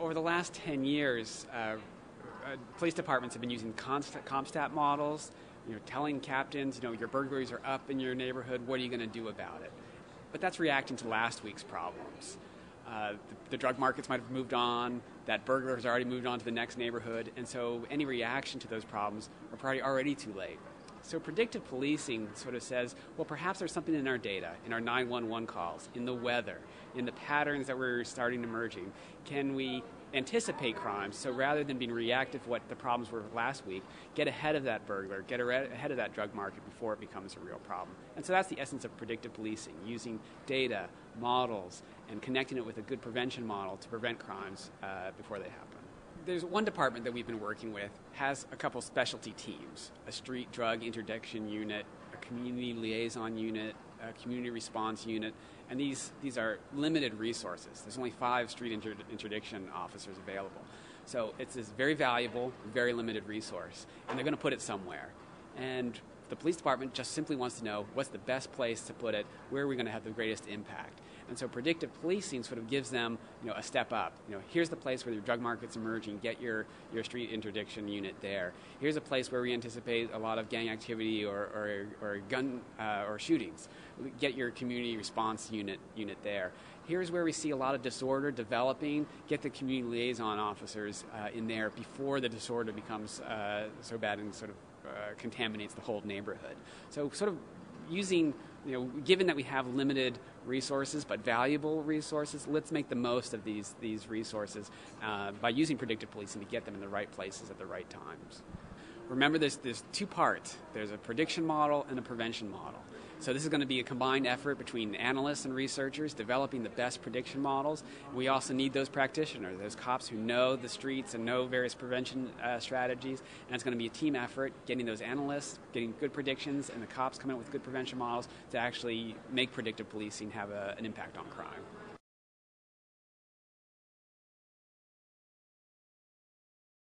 Over the last 10 years, uh, uh, police departments have been using CompStat models, you know, telling captains, you know, your burglaries are up in your neighborhood, what are you going to do about it? But that's reacting to last week's problems. Uh, the, the, drug markets might have moved on, that burglar has already moved on to the next neighborhood, and so any reaction to those problems are probably already too late. So predictive policing sort of says, well, perhaps there's something in our data, in our 911 calls, in the weather, in the patterns that we're starting emerging. Can we anticipate crimes? So rather than being reactive to what the problems were last week, get ahead of that burglar, get ahead of that drug market before it becomes a real problem. And so that's the essence of predictive policing, using data, models, and connecting it with a good prevention model to prevent crimes uh, before they happen there's one department that we've been working with has a couple specialty teams a street drug interdiction unit a community liaison unit a community response unit and these, these are limited resources. There's only five street inter- interdiction officers available. So it's this very valuable very limited resource and they're going to put it somewhere. And the police department just simply wants to know what's the best place to put it where are we going to have the greatest impact and so predictive policing sort of gives them, you know, a step up. You know, here's the place where the drug market's emerging. Get your, your street interdiction unit there. Here's a place where we anticipate a lot of gang activity or, or, or gun uh, or shootings. Get your community response unit unit there. Here's where we see a lot of disorder developing. Get the community liaison officers uh, in there before the disorder becomes uh, so bad and sort of uh, contaminates the whole neighborhood. So sort of using you know, given that we have limited resources but valuable resources, let's make the most of these, these resources uh, by using predictive policing to get them in the right places at the right times. Remember, there's, there's two parts there's a prediction model and a prevention model. So this is going to be a combined effort between analysts and researchers developing the best prediction models. We also need those practitioners, those cops who know the streets and know various prevention uh, strategies. And it's going to be a team effort getting those analysts, getting good predictions, and the cops coming up with good prevention models to actually make predictive policing have a, an impact on crime.